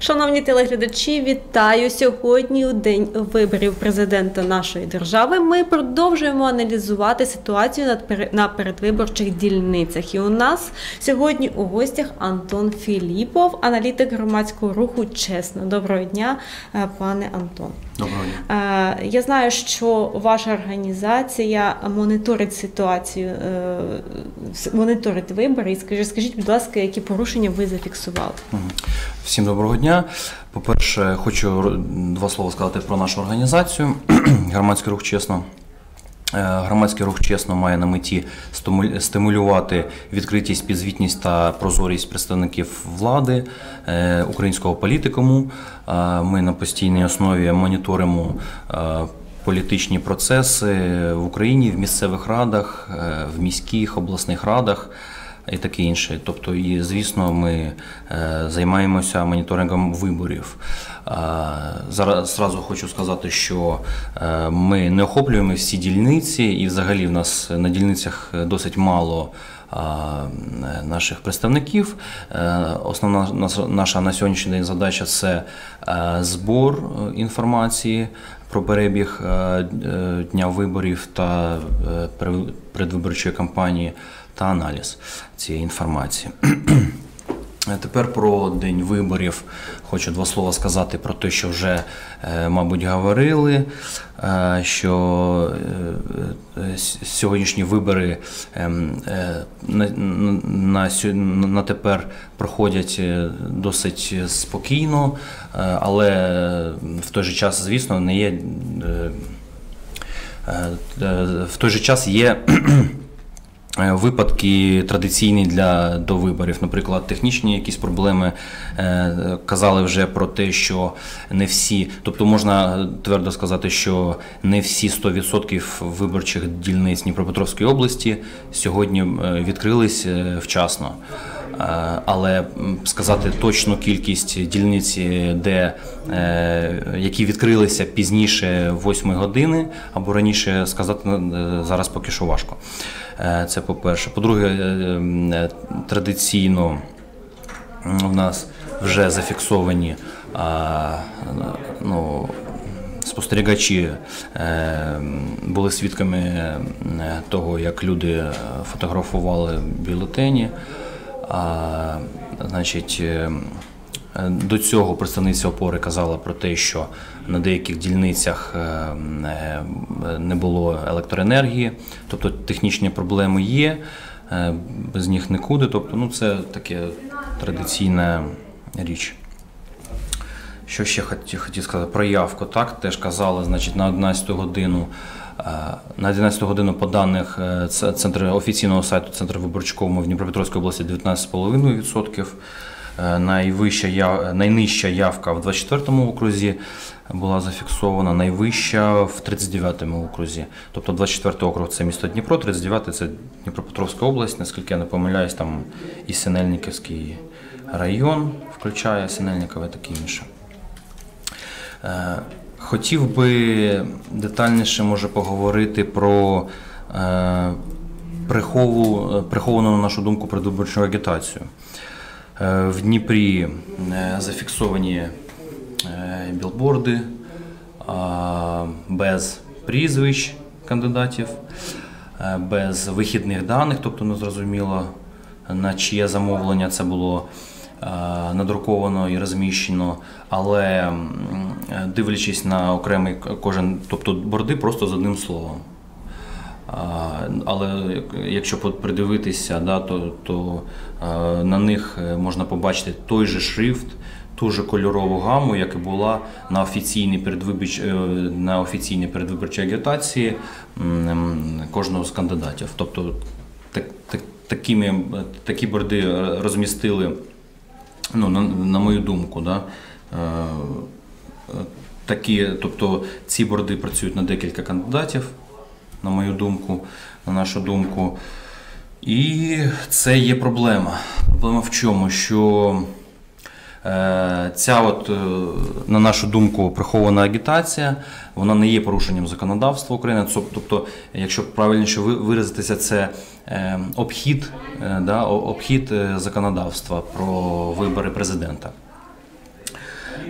Шановні телеглядачі, вітаю сьогодні у день виборів президента нашої держави. Ми продовжуємо аналізувати ситуацію на передвиборчих дільницях. І у нас сьогодні у гостях Антон Філіпов, аналітик громадського руху. Чесно, доброго дня, е, пане Антон. Доброго дня. Е, Я знаю, що ваша організація моніторить ситуацію, е, моніторить вибори. І скажіть, скажіть, будь ласка, які порушення ви зафіксували? Всім доброго дня. По-перше, хочу два слова сказати про нашу організацію. Громадський рух чесно. Е, Громадський рух чесно має на меті стимулювати відкритість, підзвітність та прозорість представників влади е, українського політикуму. Е, Ми на постійній основі моніторимо політичні процеси в Україні в місцевих радах, в міських обласних радах і таке інше. Тобто, і звісно, ми е, займаємося моніторингом виборів. Зараз зразу хочу сказати, що е, ми не охоплюємо всі дільниці, і взагалі в нас на дільницях досить мало. Наших представників. Е, Основна наша на сьогоднішній день задача це збор інформації про перебіг дня виборів та передвиборчої кампанії та аналіз цієї інформації. Е, Тепер про день виборів хочу два слова сказати про те, що вже, е, мабуть, говорили, е, що сьогоднішні вибори ем, на, на, на тепер проходять досить спокійно, але в той же час, звісно, не є. В той же час є Випадки традиційні для до виборів, наприклад, технічні якісь проблеми. Е, Казали вже про те, що не всі, тобто можна твердо сказати, що не всі 100% виборчих дільниць Дніпропетровської області сьогодні е, відкрились е, вчасно. Е, Але сказати точну кількість дільниць, е, де е, які відкрилися пізніше 8 години або раніше сказати е, зараз поки що важко. Е, Це по-перше. По-друге, е, е, традиційно в нас вже зафіксовані ну, спостерігачі були свідками того, як люди фотографували бюлетені. А, значить, до цього представниця опори казала про те, що на деяких дільницях е, е, не було електроенергії, тобто технічні проблеми є, е, без них нікуди. Тобто, ну, це таке традиційна річ. Що ще хотів, сказати? Про явку, так, теж казали, значить, на 11 годину. е, На 11 годину по даних е, центру офіційного сайту Центру виборчкому в Дніпропетровській області 19,5%. Е, Найвища найнижча явка в 24-му окрузі була зафіксована, найвища в 39-му окрузі. Тобто 24-й округ це місто Дніпро, 39-й це Дніпропетровська область, наскільки я не помиляюсь, там і Синельниківський район включає Синельникове таке інше. Е, Хотів би детальніше може поговорити про е, прихову, приховану, на нашу думку, предвиборчу агітацію. Е, В Дніпрі е, зафіксовані е, білборди без прізвищ кандидатів, без вихідних даних, тобто не зрозуміло, на чиє замовлення це було надруковано і розміщено. Але дивлячись на окремий кожен, тобто борди просто з одним словом. Але якщо придивитися, да, то, то е, на них е, можна побачити той же шрифт, ту же кольорову гаму, як і була на офіційній передвиборч... е, на офіційній передвиборчій агітації кожного з кандидатів. Тобто так, так, такими, такі борди розмістили, ну, на, на мою думку, да, такі, тобто ці борди працюють на декілька кандидатів на мою думку, на нашу думку. І це є проблема. Проблема в чому? Що е, ця, от, е, на нашу думку, прихована агітація, вона не є порушенням законодавства України. Тобто, якщо правильніше ви- виразитися, це е, обхід, да, обхід законодавства про вибори президента.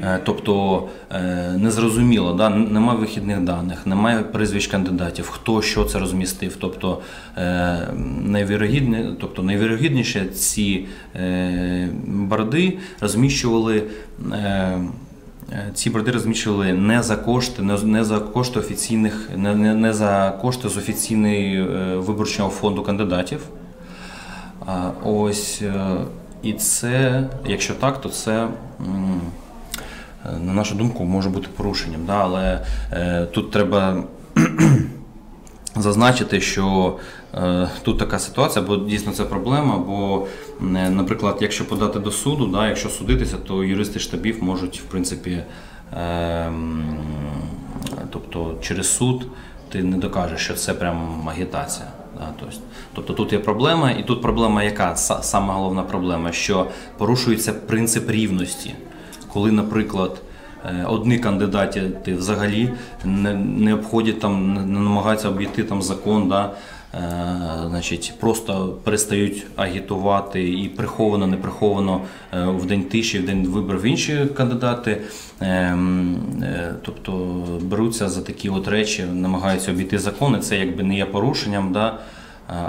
Е, Тобто е, незрозуміло, да? немає вихідних даних, немає прізвищ кандидатів, хто що це розмістив. Тобто, е, найвірогідні, тобто найвірогідніше ці борди розміщували. Ці борди розміщували не за кошти, не, за кошти офіційних, не, не, не за кошти з офіційної виборчого фонду кандидатів. Ось і це, якщо так, то це. Е, На нашу думку, може бути порушенням, да? але е, тут треба зазначити, що е, тут така ситуація, бо дійсно це проблема. Бо, е, наприклад, якщо подати до суду, да, якщо судитися, то юристи штабів можуть, в принципі, е, тобто через суд ти не докажеш, що це прям агітація. Тобто, тобто тут є проблема, і тут проблема яка? Са- Сама головна проблема, що порушується принцип рівності. Коли, наприклад, е, одні кандидати взагалі не, не обходять там, не намагаються обійти там закон, да, е, значить, просто перестають агітувати і приховано, не приховано е, в день тиші, в день виборів інші кандидати. е, е, Тобто беруться за такі от речі, намагаються обійти закони. Це якби не є порушенням. Да,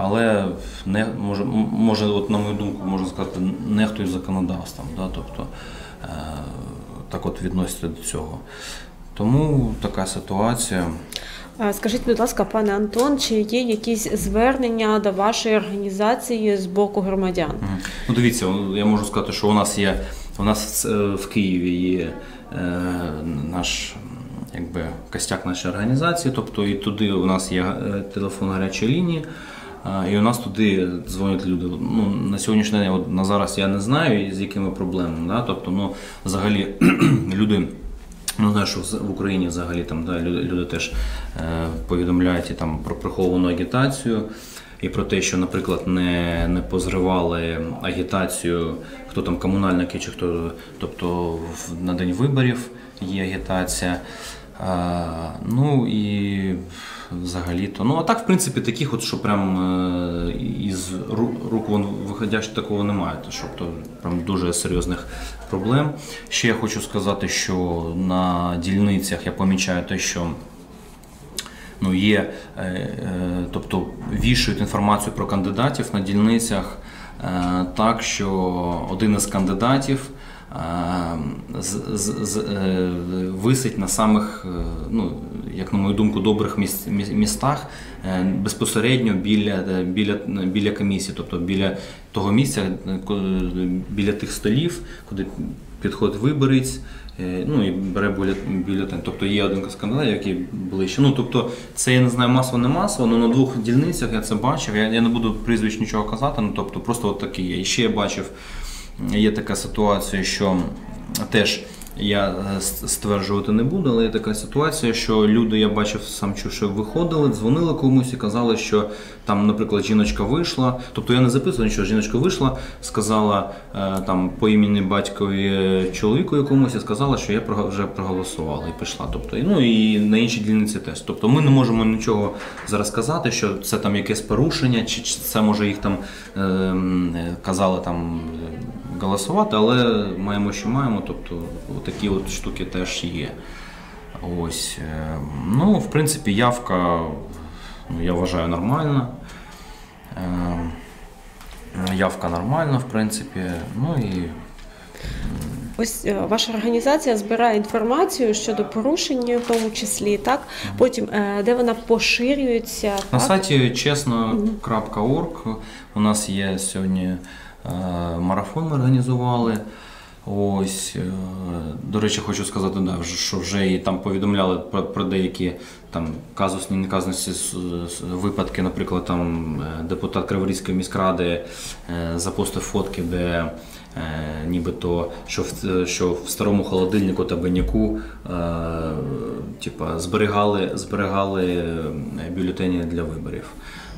але не може, може, от на мою думку, можна сказати, нехтують законодавством. Да, тобто, так от відносяться до цього. Тому така ситуація. Е, Скажіть, будь ласка, пане Антон, чи є якісь звернення до вашої організації з боку громадян? Ну, дивіться, я можу сказати, що у нас є у нас е, в Києві є е, наш якби костяк нашої організації, тобто і туди у нас є е, телефон гарячої лінії. І у нас туди дзвонять люди. Ну, на сьогоднішній день, от, на зараз я не знаю, з якими проблемами. Да? Тобто, ну, взагалі люди. Ну, знаю, що в Україні взагалі там да, люди, люди теж е, повідомляють і там про приховану агітацію і про те, що, наприклад, не, не позривали агітацію, хто там комунальники чи хто, тобто в- на день виборів є агітація. Ну і взагалі-то. Ну, а так, в принципі, таких, от, що прям е, із ру- рук вон виходящих такого немає. То, що, прям дуже серйозних проблем. Ще я хочу сказати, що на дільницях я помічаю те, що ну, є, е, е, тобто вішають інформацію про кандидатів на дільницях так, що один із кандидатів з, е, висить на самих, е, ну, як на мою думку, добрих міс- міс- містах е, безпосередньо біля, біля, біля комісії, тобто біля того місця, біля тих столів, куди підходить виборець. Ну і бере бюлет- бюлетень. Тобто є один кандидатів, який ближче. Ну тобто, це я не знаю, масово не масово, але на двох дільницях я це бачив. Я, я не буду прізвищ нічого казати, ну тобто просто от такі є. І ще бачив, є така ситуація, що теж я е, стверджувати не буду, але є така ситуація, що люди, я бачив, сам чув, що виходили, дзвонили комусь і казали, що там, наприклад, жіночка вийшла. Тобто я не записував нічого, жіночка вийшла, сказала е, там по імені батькові е, чоловіку якомусь і сказала, що я вже проголосувала і пішла. Тобто, ну і на іншій дільниці теж. Тобто ми не можемо нічого зараз сказати, що це там якесь порушення, чи, це може їх там е, м, е, казали там голосувати, але маємо, що маємо. Тобто, такі от штуки теж є. Ось. е, Ну, в принципі, явка, ну, я вважаю, нормальна. Е, Явка нормальна, в принципі. Ну і Ось е, ваша організація збирає інформацію щодо порушення, в тому числі, так? Потім, де вона поширюється. на так? сайті чесно.орг у нас є сьогодні марафон, ми організували. Ось, е, до речі, хочу сказати, да, що вже і там повідомляли про, про деякі там казусні, неказусні випадки. Наприклад, там е, депутат Криворізької міськради е, запостив фотки, де е, нібито що в, що в старому холодильнику та баняку е, типа, зберігали, зберігали е, бюлетені для виборів.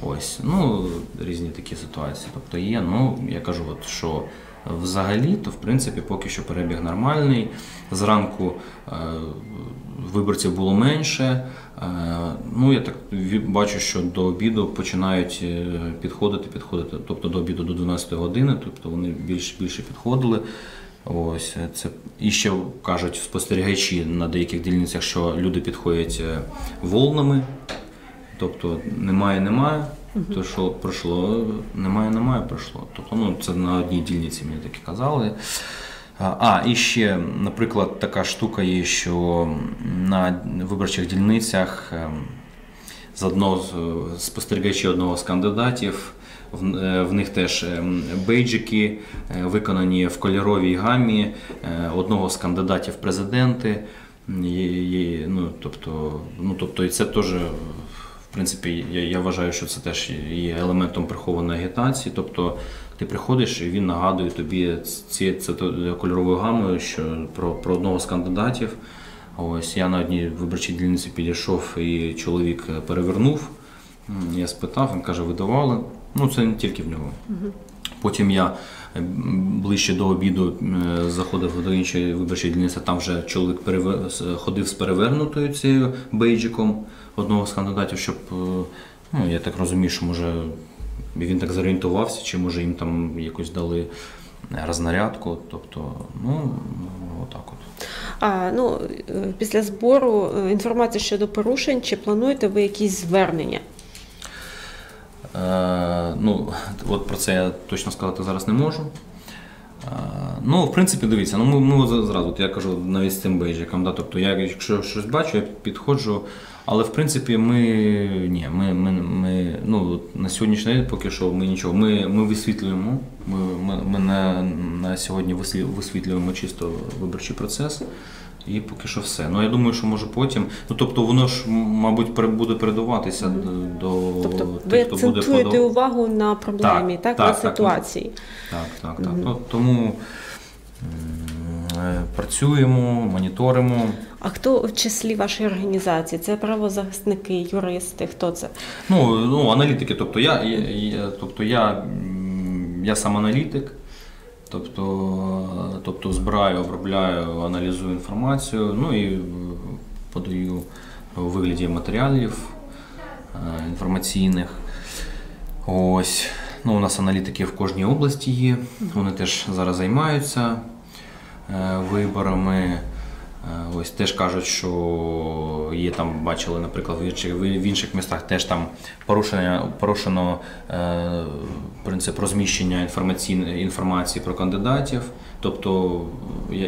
Ось, ну, різні такі ситуації. Тобто є, ну, я кажу, от, що взагалі, то в принципі поки що перебіг нормальний. Зранку е, виборців було менше. Е, ну, я так бачу, що до обіду починають е, підходити, підходити, тобто до обіду до 12 години, тобто вони більше більше підходили. Ось це і ще кажуть спостерігачі на деяких дільницях, що люди підходять е, волнами, тобто немає, немає. То що пройшло, немає, немає, пройшло. Тобто, ну це на одній дільниці мені таке казали. А, і ще, наприклад, така штука є, що на виборчих дільницях ем, з одного з е, спостерігачі одного з кандидатів. В, е, в них теж ем, бейджики е, виконані в кольоровій гамі одного з кандидатів президенти. Є, є, ну, тобто, ну, тобто, і це теж, принципі, я, я вважаю, що це теж є елементом прихованої агітації. Тобто ти приходиш і він нагадує тобі ці, це то- кольоровою гамою, що про, про одного з кандидатів. Ось я на одній виборчій дільниці підійшов і чоловік перевернув. Я спитав, він каже, видавали. Ну, це не тільки в нього. Потім я е, ближче до обіду заходив до іншої виборчої дільниці, там вже чоловік ходив з перевернутою цією бейджиком одного з кандидатів, щоб, е, ну, я так розумію, що може він так зорієнтувався, чи може їм там якось дали е, рознарядку. Тобто, ну, отак от. А, ну, е, після збору інформації щодо порушень, чи плануєте ви якісь звернення? Е, ну, от про це я точно сказати зараз не можу. Ну, в принципі, дивіться, ну, ми, зразу, я кажу навіть з цим бейджиком, да, тобто я, якщо щось бачу, я підходжу. Але в принципі, ми ні, ми, ми, ми ну, на сьогоднішній день поки що ми нічого. Ми, ми висвітлюємо. Ми, ми, ми на, на сьогодні висвітлюємо чисто виборчий процес. І поки що все. Ну я думаю, що може потім. Ну тобто воно ж, мабуть, буде передаватися до Тобто ви тих, хто буде акцентуєте увагу на проблемі, так, Так, на так, так. ситуації. Так, так, так. Ну, тому е, працюємо, моніторимо. А хто в числі вашої організації? Це правозахисники, юристи? Хто це? Ну, ну аналітики, тобто я, я, я, тобто я, я сам аналітик, тобто, тобто збираю, обробляю, аналізую інформацію, ну і е, подаю у вигляді матеріалів е, інформаційних. Ось. Ну, у нас аналітики в кожній області є. Вони теж зараз займаються е, виборами. Е, Ось теж кажуть, що є там, бачили, наприклад, в інших, в інших містах теж там порушення, порушено е, принцип розміщення інформаційної інформації про кандидатів. Тобто,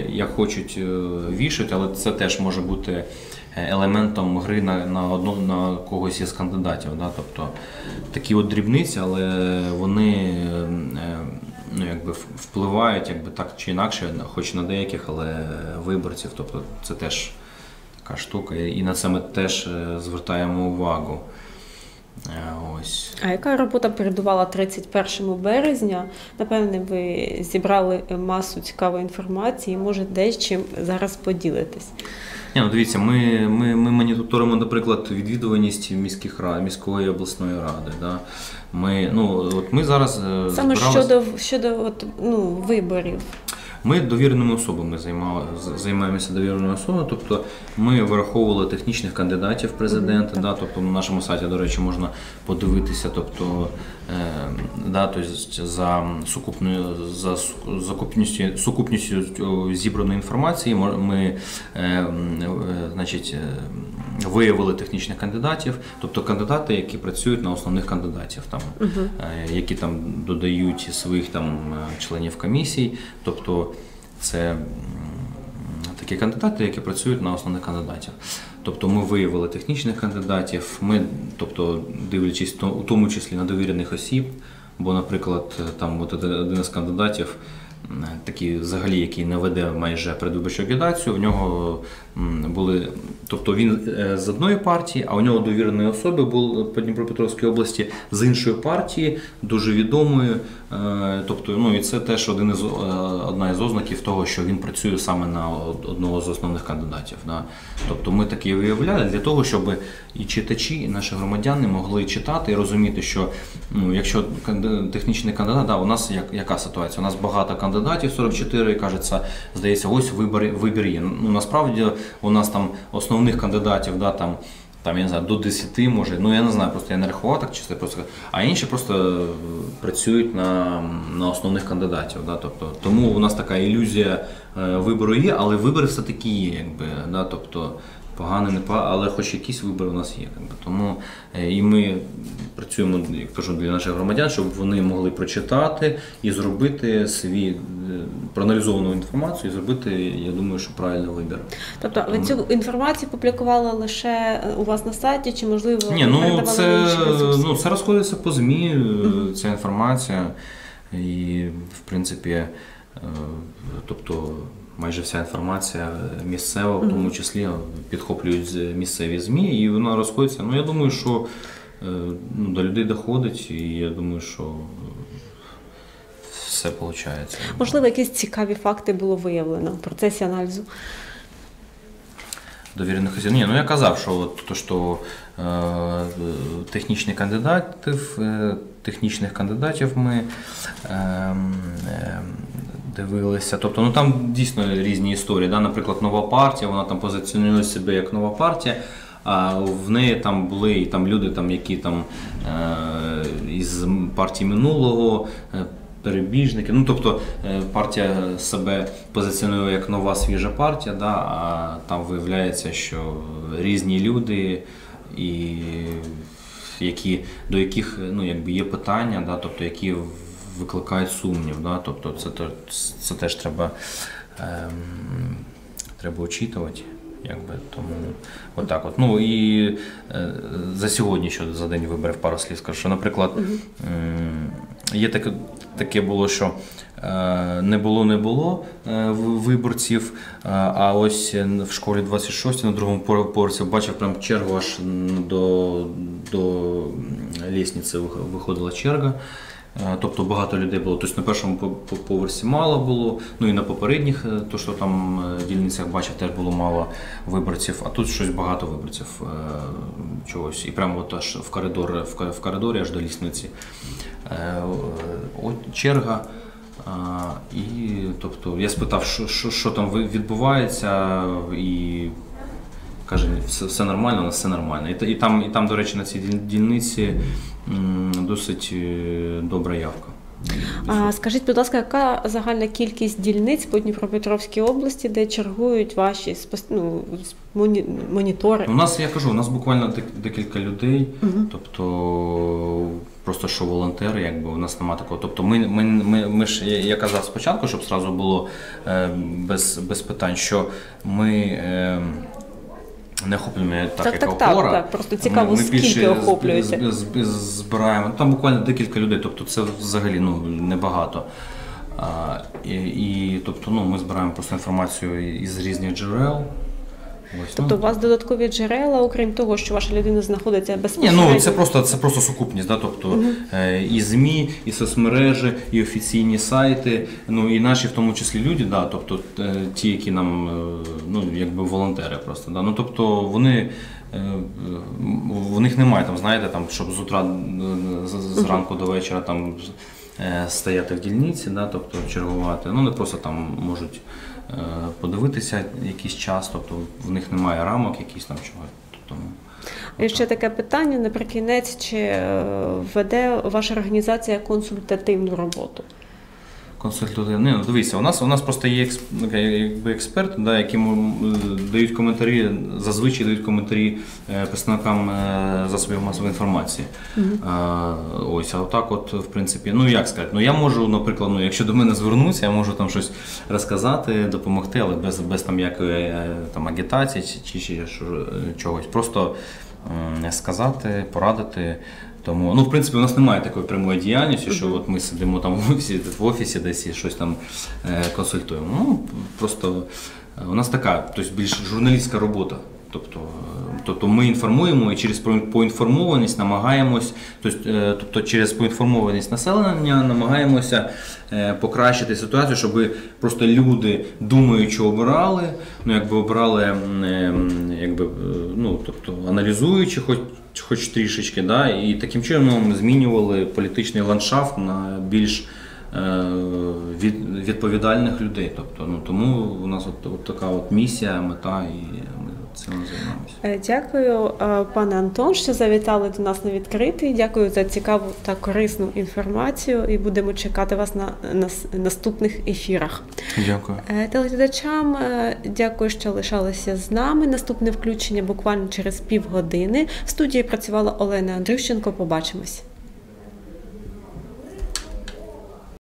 як хочуть е, вішать, але це теж може бути елементом гри на, на одну на когось із кандидатів. Да? Тобто такі от дрібниці, але вони е, ну, якби впливають якби так чи інакше, хоч на деяких, але виборців. Тобто це теж така штука, і на це ми теж е, звертаємо увагу. Ось. А яка робота передувала 31 березня? Напевне, ви зібрали масу цікавої інформації, може, десь чим зараз поділитесь. Ні, ну дивіться, ми, ми, ми моніторимо, наприклад, відвідуваність міських рад, міської обласної ради. Да? Ми, ну, от ми зараз е, Саме збирались- щодо щодо от, ну, виборів. Ми довіреними особами займали, займаємося довіреною особою, тобто ми враховували технічних кандидатів президента. Mm -hmm. Да, тобто на нашому сайті, до речі, можна подивитися, тобто е, да, тобто за сукупною за закупністю, сукупністю е, зібраної інформації ми е, значить, виявили технічних кандидатів, тобто кандидати, які працюють на основних кандидатів, там, е, які там додають своїх там членів комісій. Тобто це такі кандидати, які працюють на основних кандидатів. Тобто ми виявили технічних кандидатів, ми, тобто, дивлячись у тому числі на довірених осіб, бо, наприклад, там от один із кандидатів, такий взагалі, який не веде майже передвиборчу агітацію, в нього були, тобто він е, з одної партії, а у нього довіреної особи був по Дніпропетровській області з іншої партії, дуже відомої. Е, Тобто, ну і це теж один із е, одна із ознаків того, що він працює саме на одного з основних кандидатів. Да. Тобто ми такі виявляли для того, щоб і читачі, і наші громадяни могли читати і розуміти, що ну, якщо технічний кандидат, да, у нас як, яка ситуація? У нас багато кандидатів, 44, і кажеться, здається, ось вибір, вибір є. Ну насправді у нас там основних кандидатів, да, там там, я не знаю, до 10, може, ну я не знаю, просто я не рахував так чисто, просто, а інші просто е, працюють на, на основних кандидатів. Да, тобто, тому у нас така ілюзія е, вибору є, але вибори все-таки є, якби, да, тобто, погано, не погано, але хоч якісь вибори у нас є. Тому е, і ми працюємо, як кажу, для наших громадян, щоб вони могли прочитати і зробити свій е, проаналізовану інформацію і зробити, я думаю, що правильний вибір. Тобто ви цю інформацію публікували лише у вас на сайті, чи можливо Ні, ну це, ну це розходиться по ЗМІ, е, ця інформація. І, в принципі, е, тобто майже вся інформація місцева, в тому числі підхоплюють місцеві ЗМІ, і вона розходиться. Ну, я думаю, що ну, до людей доходить, і я думаю, що е, все виходить. Можливо, якісь цікаві факти було виявлено в процесі аналізу. довірених осіб. Ні, ну я казав, що от то, що е, технічних кандидатів, е, технічних кандидатів ми е, е, дивилися. Тобто, ну там дійсно різні історії. Да? Наприклад, нова партія, вона там позиціонує себе як нова партія. А в неї там були і там люди, там, які там е, із партії минулого, е, перебіжники. Ну, тобто е, партія себе позиціонує як нова свіжа партія, да, а там виявляється, що різні люди, і які, до яких ну, якби є питання, да, тобто, які викликають сумнів. Да, тобто це, це теж треба, ем, треба очитувати. Якби, тому отак от. Ну і е, за сьогодні, що за день виборів пару слів скажу, що, наприклад, є таке, таке було, що е, не було, не було е, виборців, е, а ось в школі 26 на другому поверсі бачив прям чергу аж до, до лісниці виходила черга. Е, Тобто багато людей було. Тобто на першому по- по- поверсі мало було, ну і на попередніх, е, то що там е, дільницях бачив, теж було мало виборців, а тут щось багато виборців чогось. І прямо от аж в коридор, в коридорі аж до лісниці. От черга. І тобто я спитав, що, що, що там відбувається, і каже, все, все нормально, у нас все нормально. І, і, там, і там, до речі, на цій дільниці досить е, добра явка. А скажіть, будь ласка, яка загальна кількість дільниць по Дніпропетровській області, де чергують ваші ну, монітори? У нас, я кажу, у нас буквально декілька людей, тобто просто що волонтери, якби у нас немає такого. Тобто ми, ми, ми, ми ж, я, казав спочатку, щоб зразу було е, без, без питань, що ми. Не охоплюємо так, Так, як так, так, опора. так. Просто цікаво, Ми- ми скільки з- збираємо. Там буквально декілька людей, тобто це взагалі ну, небагато. А, і, і тобто, ну, ми збираємо просто інформацію із різних джерел. Ось, Тобто ну, у вас додаткові джерела, окрім того, що ваша людина знаходиться ні, ну це просто це просто сукупність, да? тобто е, і ЗМІ, і соцмережі, і офіційні сайти, ну і наші в тому числі люди, да, тобто е, ті, які нам е, ну якби волонтери просто. Да? Ну тобто вони. е, е, В них немає там, знаєте, там, щоб з утра е, з- зранку до вечора там е, стояти в дільниці, да, тобто чергувати. Ну, вони просто там можуть подивитися якийсь час, тобто в них немає рамок якісь там чого. І ще таке питання наприкінець, чи е, веде ваша організація консультативну роботу? Консультативно. Ну дивіться, у нас у нас просто є ну, якби експерти, да, які е, дають коментарі, зазвичай дають коментарі е, представникам е, засобів масової інформації. Е, ось, а отак, от, в принципі, ну як сказати, ну я можу, наприклад, ну, якщо до мене звернуться, я можу там щось розказати, допомогти, але без, без там якої там агітації чи, чи, е, чогось. Просто сказати, порадити. Тому, ну, в принципі, у нас немає такої прямої діяльності, що от ми сидимо там в офісі, в офісі десь і щось там е, консультуємо. Ну, просто е, у нас така, тобто більш журналістська робота. Тобто, е, тобто ми інформуємо і через поінформованість намагаємось, тобто, через поінформованість населення намагаємося покращити ситуацію, щоб просто люди, думаючи, обирали, ну якби обирали, е, якби, ну, тобто аналізуючи хоч, хоч трішечки, да, і таким чином змінювали політичний ландшафт на більш е, від, відповідальних людей. Тобто, ну, тому у нас от, от така от місія, мета, і цим займаємося. Е, Дякую, е, пане Антон, що завітали до нас на відкритий. Дякую за цікаву та корисну інформацію. І будемо чекати вас на, на наступних ефірах. Дякую. Е, Телеглядачам дякую, що лишалися з нами. Наступне включення буквально через півгодини. В студії працювала Олена Андрющенко. Побачимось.